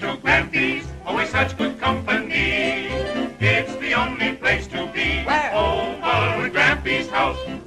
to Grampy's, always such good company. It's the only place to be, Where? over at Grampy's house.